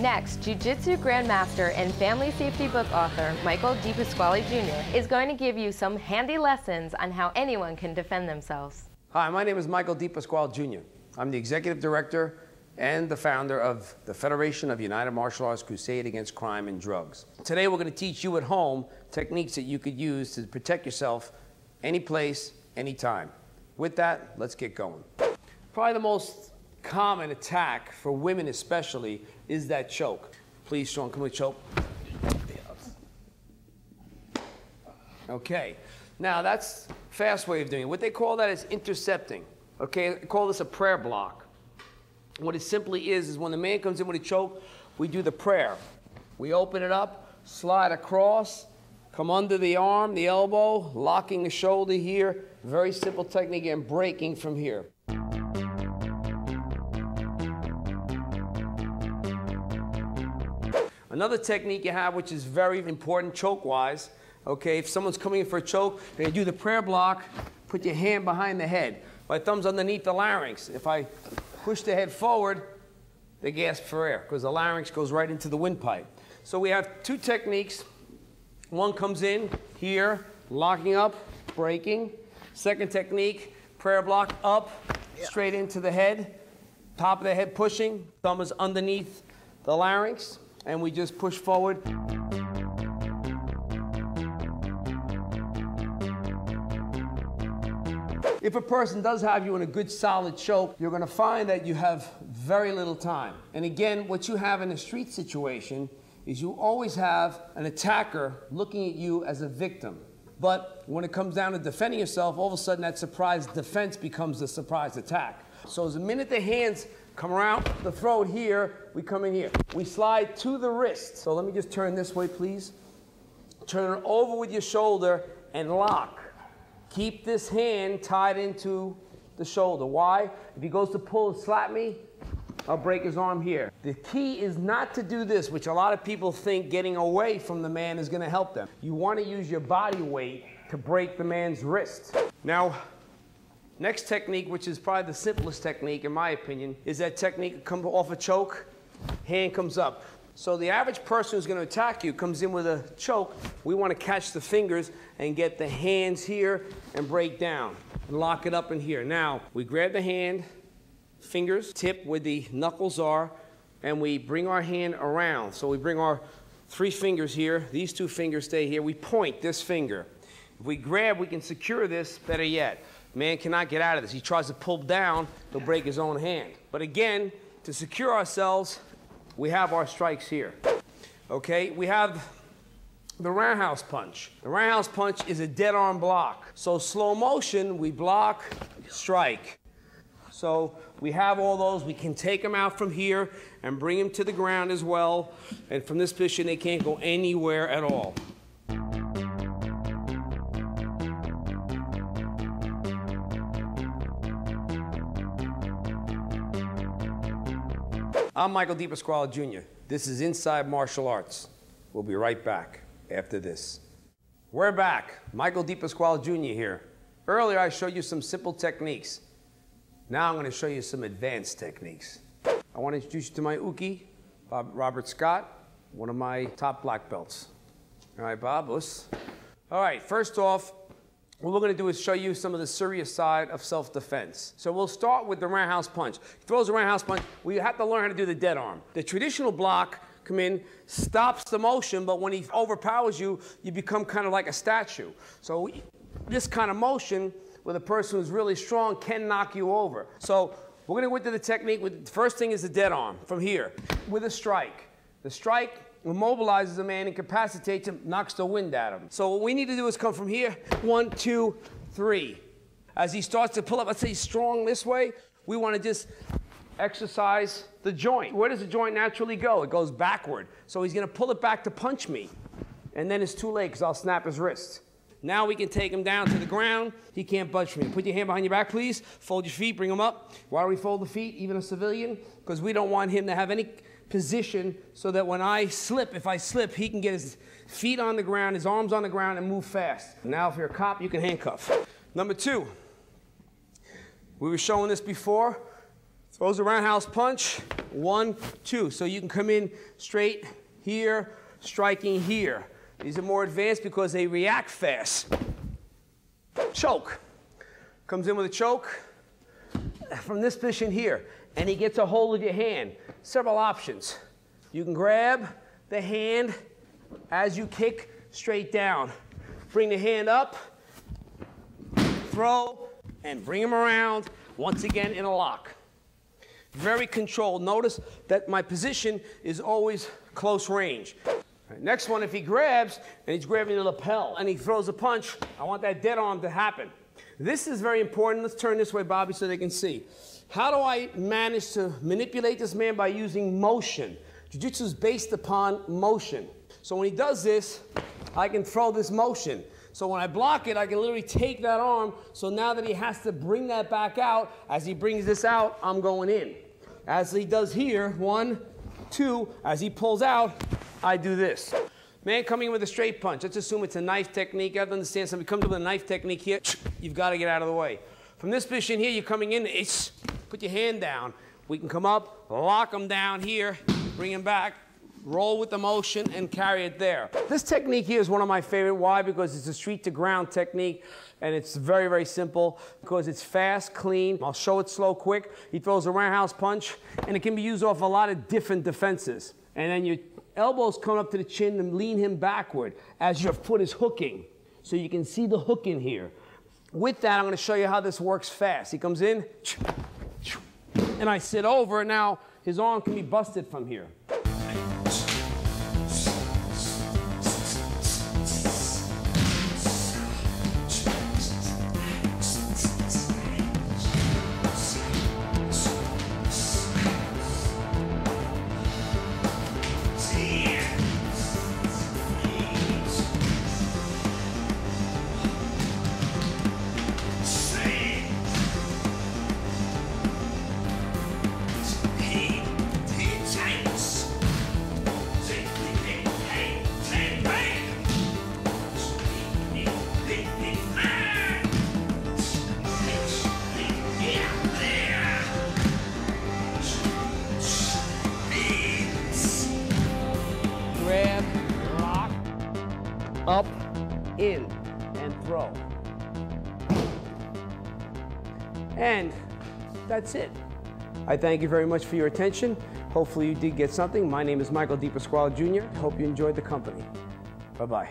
Next, Jiu Jitsu Grandmaster and Family Safety book author Michael DePasquale Jr. is going to give you some handy lessons on how anyone can defend themselves. Hi, my name is Michael DePasquale Jr. I'm the Executive Director and the founder of the Federation of United Martial Arts Crusade Against Crime and Drugs. Today we're going to teach you at home techniques that you could use to protect yourself any place, anytime. With that, let's get going. Probably the most common attack for women especially is that choke. Please, Sean, come with choke. Okay. Now that's fast way of doing it. What they call that is intercepting. Okay, they call this a prayer block. What it simply is is when the man comes in with a choke, we do the prayer. We open it up, slide across, come under the arm, the elbow, locking the shoulder here. Very simple technique and breaking from here. Another technique you have, which is very important choke-wise, okay, if someone's coming in for a choke, they do the prayer block, put your hand behind the head. My thumb's underneath the larynx. If I push the head forward, they gasp for air because the larynx goes right into the windpipe. So we have two techniques. One comes in here, locking up, breaking. Second technique, prayer block up, straight into the head, top of the head pushing, thumb is underneath the larynx, and we just push forward. If a person does have you in a good solid choke, you're going to find that you have very little time. And again, what you have in a street situation is you always have an attacker looking at you as a victim. But when it comes down to defending yourself, all of a sudden that surprise defense becomes a surprise attack. So the minute the hands come around the throat here, we come in here. We slide to the wrist. So let me just turn this way, please. Turn over with your shoulder and lock. Keep this hand tied into the shoulder. Why? If he goes to pull and slap me, I'll break his arm here. The key is not to do this, which a lot of people think getting away from the man is going to help them. You want to use your body weight to break the man's wrist. Now, next technique, which is probably the simplest technique in my opinion, is that technique come off a choke, hand comes up. So the average person who's going to attack you comes in with a choke. We want to catch the fingers and get the hands here and break down and lock it up in here. Now, we grab the hand, fingers, tip where the knuckles are, and we bring our hand around. So we bring our three fingers here. These two fingers stay here. We point this finger. If we grab, we can secure this better yet. Man cannot get out of this. He tries to pull down, he'll break his own hand. But again, to secure ourselves, we have our strikes here. Okay, we have the roundhouse punch. The roundhouse punch is a dead arm block. So slow motion, we block, strike. So we have all those. We can take them out from here and bring them to the ground as well. And from this position, they can't go anywhere at all. I'm Michael DePasquale Jr. This is Inside Martial Arts. We'll be right back after this. We're back. Michael DePasquale Jr. here. Earlier, I showed you some simple techniques. Now I'm going to show you some advanced techniques. I want to introduce you to my Uke, Bob Robert Scott, one of my top black belts. All right, Bob, let's. All right, first off, what we're going to do is show you some of the serious side of self-defense. So we'll start with the roundhouse punch. He throws a roundhouse punch. We have to learn how to do the dead arm. The traditional block, come in, stops the motion, but when he overpowers you, you become kind of like a statue. So this kind of motion with a person who's really strong can knock you over. So we're going to go into the technique. With, the first thing is the dead arm from here with a strike. The strike immobilizes a man, and incapacitates him, knocks the wind out of him. So what we need to do is come from here, one, two, three. As he starts to pull up, let's say strong this way, we want to just exercise the joint. Where does the joint naturally go? It goes backward. So he's going to pull it back to punch me. And then it's too late because I'll snap his wrist. Now we can take him down to the ground. He can't budge from you. Put your hand behind your back, please. Fold your feet, bring them up. Why do we fold the feet, even a civilian? Because we don't want him to have any position so that when I slip, if I slip, he can get his feet on the ground, his arms on the ground, and move fast. Now, if you're a cop, you can handcuff. Number two, we were showing this before. Throws a roundhouse punch. One, two. So you can come in straight here, striking here. These are more advanced because they react fast. Choke. Comes in with a choke from this position here, and he gets a hold of your hand. Several options. You can grab the hand as you kick straight down. Bring the hand up, throw, and bring him around once again in a lock. Very controlled. Notice that my position is always close range. Right, next one, if he grabs and he's grabbing the lapel and he throws a punch, I want that dead arm to happen. This is very important. Let's turn this way, Bobby, so they can see. How do I manage to manipulate this man by using motion? Jiu-Jitsu is based upon motion. So when he does this, I can throw this motion. So when I block it, I can literally take that arm. So now that he has to bring that back out, as he brings this out, I'm going in. As he does here, one, two, as he pulls out, I do this. Man coming in with a straight punch. Let's assume it's a knife technique. I understand somebody comes with a knife technique here, you've got to get out of the way. From this position here, you're coming in, it's, put your hand down. We can come up, lock them down here, bring him back, roll with the motion, and carry it there. This technique here is one of my favorite. Why? Because it's a street to ground technique, and it's very, very simple because it's fast, clean. I'll show it slow, quick. He throws a roundhouse punch, and it can be used off a lot of different defenses. And then you elbows come up to the chin and lean him backward as your foot is hooking. So you can see the hook in here. With that, I'm going to show you how this works fast. He comes in, and I sit over. Now his arm can be busted from here. In, and throw. And that's it. I thank you very much for your attention. Hopefully you did get something. My name is Michael DePasquale Jr. Hope you enjoyed the company. Bye-bye.